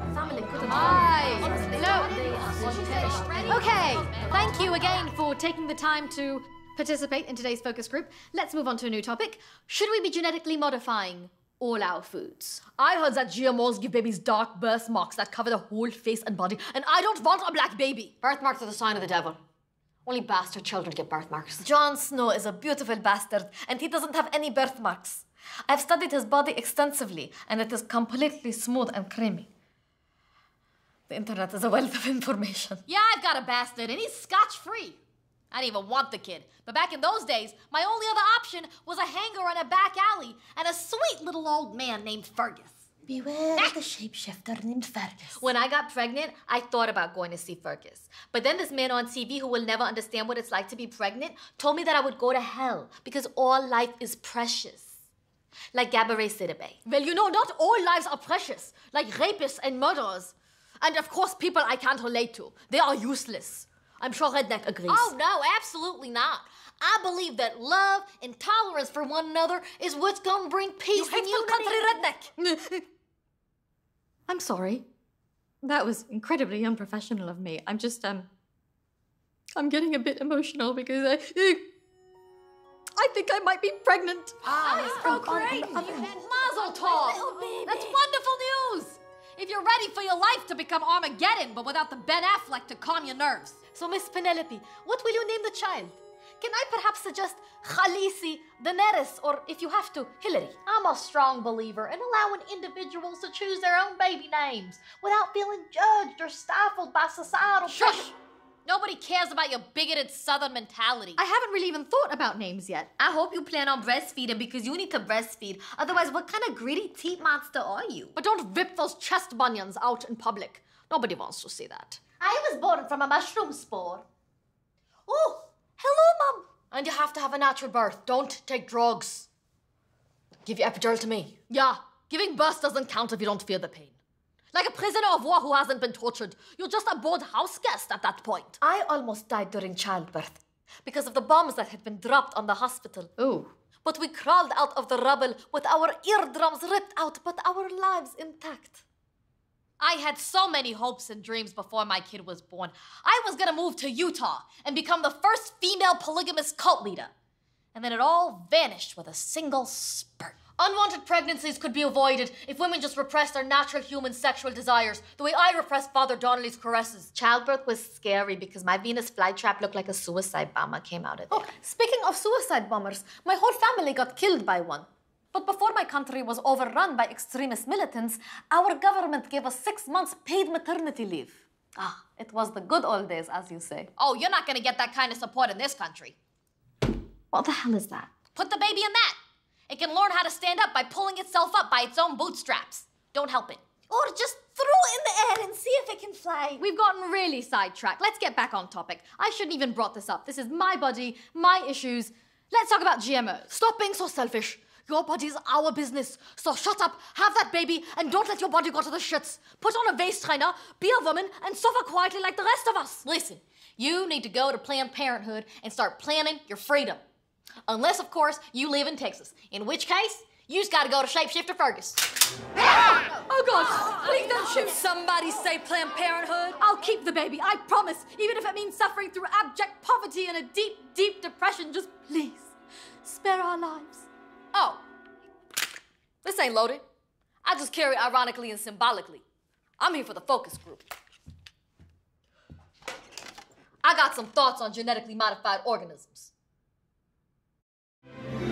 Hello. Okay, thank you again for taking the time to participate in today's focus group. Let's move on to a new topic. Should we be genetically modifying all our foods? I heard that GMOs give babies dark birthmarks that cover the whole face and body, and I don't want a black baby. Birthmarks are the sign of the devil. Only bastard children get birthmarks. Jon Snow is a beautiful bastard, and he doesn't have any birthmarks. I've studied his body extensively, and it is completely smooth and creamy. The internet is a wealth of information. Yeah, I've got a bastard, and he's scotch free. I didn't even want the kid. But back in those days, my only other option was a hanger in a back alley and a sweet little old man named Fergus. Beware ah! the shapeshifter named Fergus. When I got pregnant, I thought about going to see Fergus. But then this man on TV who will never understand what it's like to be pregnant told me that I would go to hell because all life is precious. Like Gabourey Sidibe. Well, you know, not all lives are precious, like rapists and murderers. And of course, people I can't relate to. They are useless. I'm sure Redneck agrees. Oh, no, absolutely not. I believe that love and tolerance for one another is what's gonna bring peace you and unity. country redneck! I'm sorry. That was incredibly unprofessional of me. I'm just um I'm getting a bit emotional because I I think I might be pregnant. Oh, great! Mazel tov! That's wonderful news! If you're ready for your life to become Armageddon, but without the Ben Affleck to calm your nerves. So, Miss Penelope, what will you name the child? Can I perhaps suggest Khaleesi, Daenerys, or if you have to, Hillary? I'm a strong believer in allowing individuals to choose their own baby names without feeling judged or stifled by societal Shush! pressure. Nobody cares about your bigoted southern mentality. I haven't really even thought about names yet. I hope you plan on breastfeeding because you need to breastfeed. Otherwise, what kind of greedy teat monster are you? But don't whip those chest bunions out in public. Nobody wants to see that. I was born from a mushroom spore. Oh, hello, Mum. And you have to have a natural birth. Don't take drugs. Give your epidural to me. Yeah, giving birth doesn't count if you don't feel the pain. Like a prisoner of war who hasn't been tortured. You're just a bored house guest at that point. I almost died during childbirth because of the bombs that had been dropped on the hospital. Ooh. But we crawled out of the rubble with our eardrums ripped out, but our lives intact. I had so many hopes and dreams before my kid was born. I was gonna move to Utah and become the first female polygamous cult leader. And then it all vanished with a single spurt. Unwanted pregnancies could be avoided if women just repressed their natural human sexual desires, the way I repressed Father Donnelly's caresses. Childbirth was scary because my Venus flytrap looked like a suicide bomber came out of it. Oh, speaking of suicide bombers, my whole family got killed by one. But before my country was overrun by extremist militants, our government gave us six months paid maternity leave. Ah, it was the good old days, as you say. Oh, you're not gonna get that kind of support in this country. What the hell is that? Put the baby in that. It can learn how to stand up by pulling itself up by its own bootstraps. Don't help it. Or just throw it in the air and see if it can fly. We've gotten really sidetracked. Let's get back on topic. I shouldn't even brought this up. This is my body, my issues. Let's talk about GMOs. Stop being so selfish. Your body's our business. So shut up, have that baby, and don't let your body go to the shits. Put on a vase trainer, be a woman, and suffer quietly like the rest of us. Listen, you need to go to Planned Parenthood and start planning your freedom. Unless, of course, you live in Texas. In which case, you just gotta go to Shapeshifter Fergus. Oh God! Please don't shoot. Somebody say Planned Parenthood. I'll keep the baby. I promise. Even if it means suffering through abject poverty and a deep, deep depression, just please spare our lives. Oh, this ain't loaded. I just carry it ironically and symbolically. I'm here for the focus group. I got some thoughts on genetically modified organisms. Thank you.